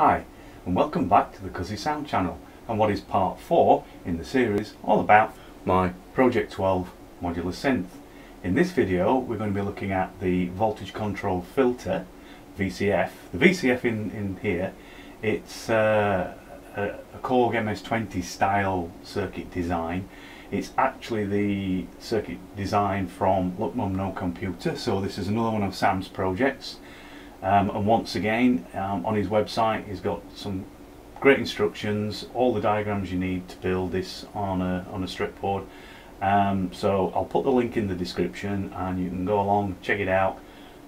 Hi and welcome back to the CuSi Sound channel and what is part 4 in the series all about my Project 12 modular synth. In this video we're going to be looking at the voltage control filter VCF. The VCF in, in here it's uh, a, a Korg MS-20 style circuit design. It's actually the circuit design from Look Mum No Computer so this is another one of Sam's projects um, and once again um, on his website he's got some great instructions all the diagrams you need to build this on a, on a strip board. Um, so I'll put the link in the description and you can go along check it out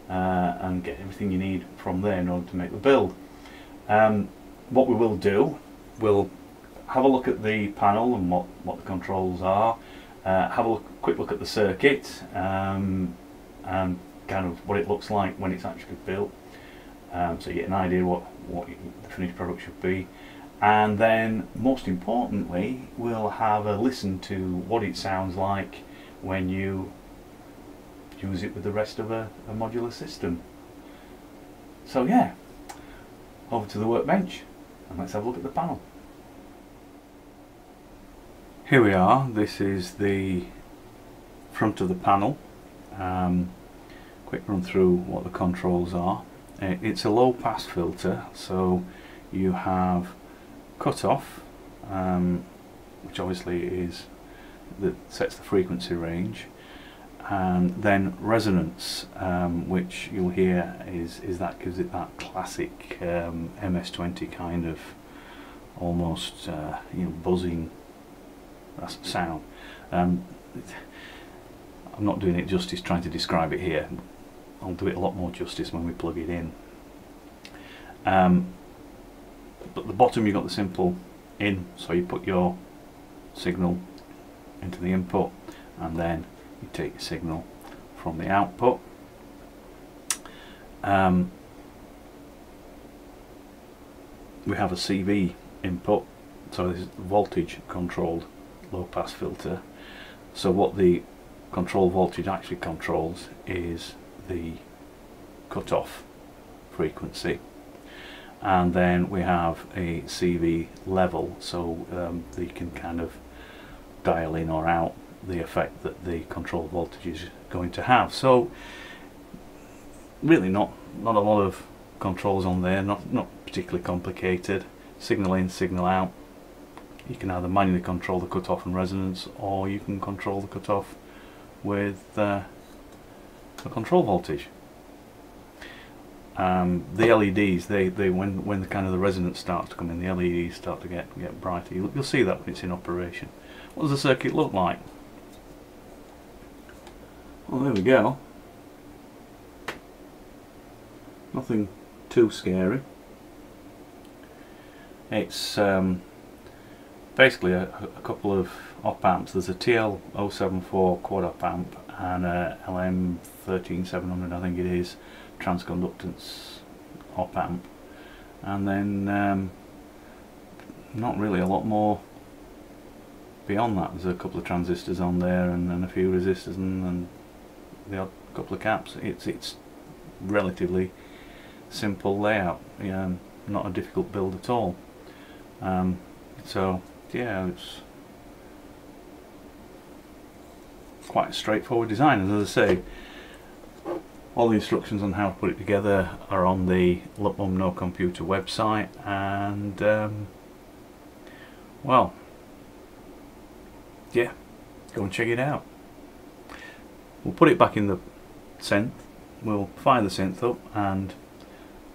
uh, and get everything you need from there in order to make the build. Um, what we will do we'll have a look at the panel and what, what the controls are uh, have a look, quick look at the circuit um, and kind of what it looks like when it's actually built um, so you get an idea what, what the finished product should be. And then most importantly we'll have a listen to what it sounds like when you use it with the rest of a, a modular system. So yeah over to the workbench and let's have a look at the panel. Here we are. This is the front of the panel. Um, quick run through what the controls are it's a low pass filter so you have cutoff um, which obviously is that sets the frequency range and then resonance um, which you'll hear is, is that gives it that classic um, MS-20 kind of almost uh, you know buzzing sound. Um, I'm not doing it justice trying to describe it here I'll do it a lot more justice when we plug it in. Um, but the bottom you've got the simple in, so you put your signal into the input and then you take your signal from the output. Um, we have a CV input, so this is voltage controlled low pass filter. So what the control voltage actually controls is the cutoff frequency. And then we have a CV level so um, you can kind of dial in or out the effect that the control voltage is going to have. So really not not a lot of controls on there not not particularly complicated. Signal in signal out. You can either manually control the cutoff and resonance or you can control the cutoff with uh, the control voltage. Um, the LEDs, they, they when when the kind of the resonance starts to come in, the LEDs start to get get brighter. You'll, you'll see that when it's in operation. What does the circuit look like? Well, there we go. Nothing too scary. It's um, basically a, a, couple of op amps. There's a TL074 quad op amp and a LM13700 I think it is transconductance op amp and then um, not really a lot more beyond that. There's a couple of transistors on there and then a few resistors and, and the odd couple of caps. It's it's relatively simple layout. Um, not a difficult build at all. Um, so yeah it's quite a straightforward design. And as I say all the instructions on how to put it together are on the Look Mum No Computer website and um, well yeah go and check it out. We'll put it back in the synth we'll fire the synth up and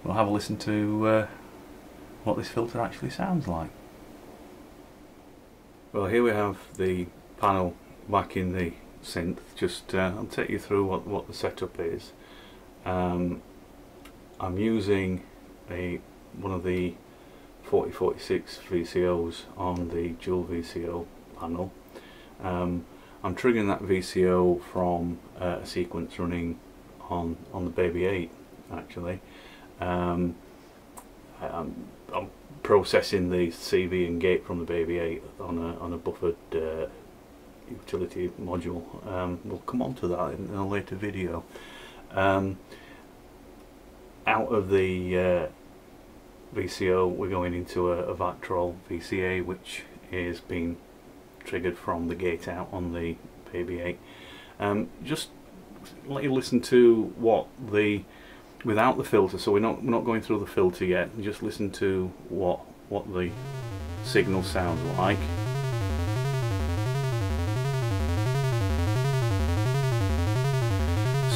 we'll have a listen to uh, what this filter actually sounds like. Well here we have the panel back in the synth just uh, I'll take you through what, what the setup is. Um, I'm using a one of the 4046 VCOs on the dual VCO panel. Um, I'm triggering that VCO from uh, a sequence running on on the Baby 8 actually. Um, I'm, I'm, processing the CV and gate from the Baby 8 on a, on a buffered uh, utility module. Um, we'll come on to that in, a later video. Um, out of the uh, VCO we're going into a, a Vactrol VCA which is being triggered from the gate out on the Baby 8 um, just let you listen to what the without the filter so we're not we're not going through the filter yet just listen to what what the signal sounds like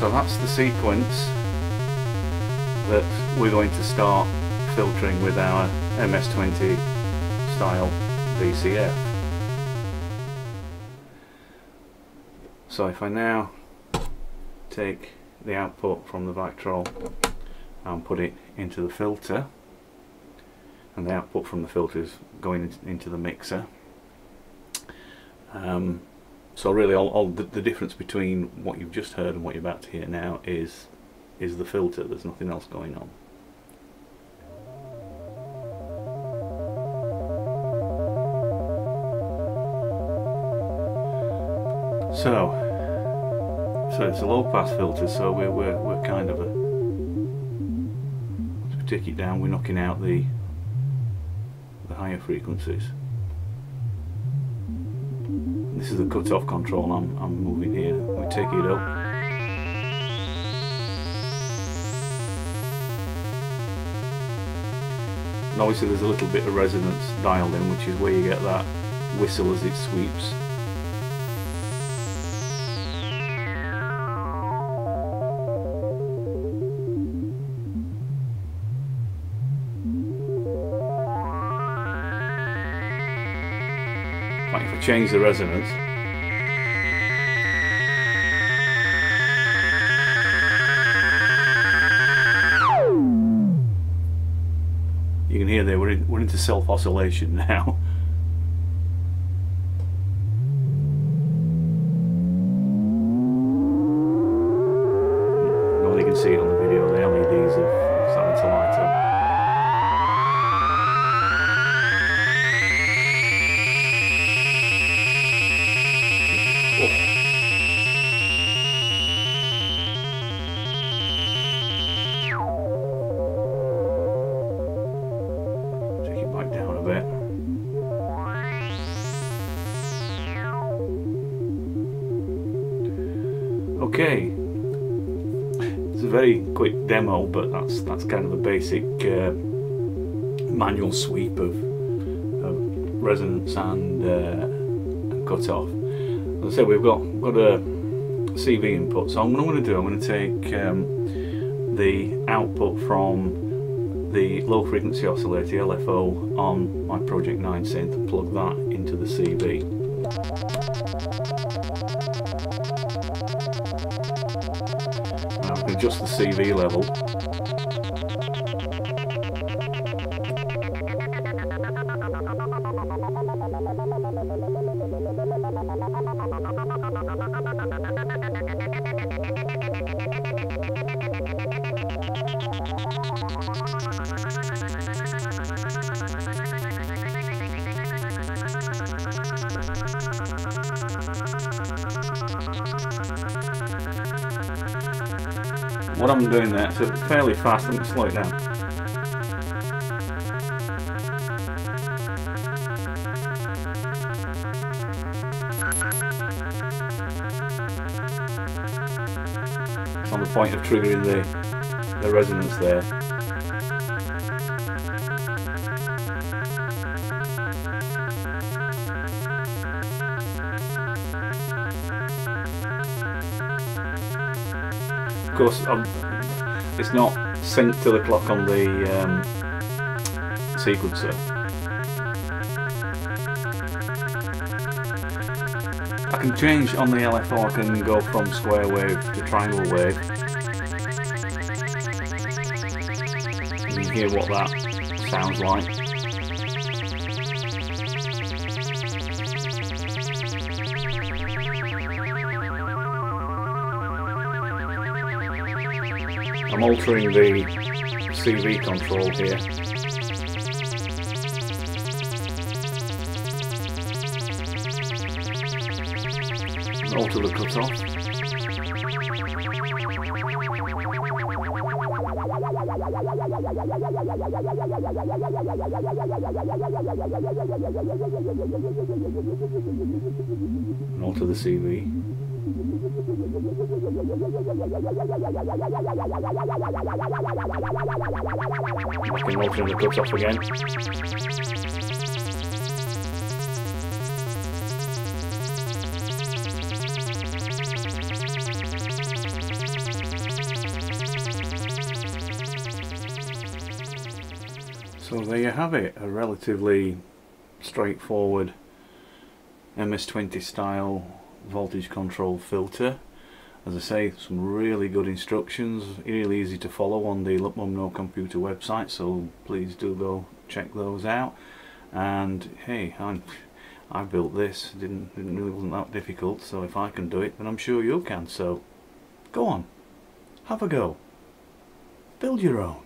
so that's the sequence that we're going to start filtering with our MS20 style VCF so if I now take the output from the Vactrol and put it into the filter and the output from the filter is going into the mixer um, so really all, the, the, difference between what you've just heard and what you're about to hear now is is the filter. There's nothing else going on. So so it's a low pass filter so we're, we're, we're kind of a we take it down we're knocking out the the higher frequencies is the cut-off control. I'm, I'm moving here. We take it up and obviously there's a little bit of resonance dialed in which is where you get that whistle as it sweeps Like if I change the resonance, you can hear there we're, in, we're into self-oscillation now. Okay, it's a very quick demo, but that's that's kind of a basic uh, manual sweep of, of resonance and, uh, and cut off. As I said, we've got got a CV input, so what I'm going to do, I'm going to take um, the output from the low frequency oscillator LFO on my Project 9 synth and plug that into the CV. Adjust the CV level. What I'm doing there, it's fairly fast, to slow it down. on the point of triggering the, the resonance there. Course, um, it's not synced to the clock on the um, sequencer. I can change on the LFO, I can go from square wave to triangle wave. You can hear what that sounds like. I'm altering the CV control here. Alter the cutoff. And alter the CV. Back in altering the cuts off again. So there you have it, a relatively straightforward MS20 style voltage control filter. As I say, some really good instructions, really easy to follow on the Look No Computer website, so please do go check those out. And hey, I'm, I built this, didn't, didn't really wasn't that difficult, so if I can do it, then I'm sure you can. So go on, have a go, build your own.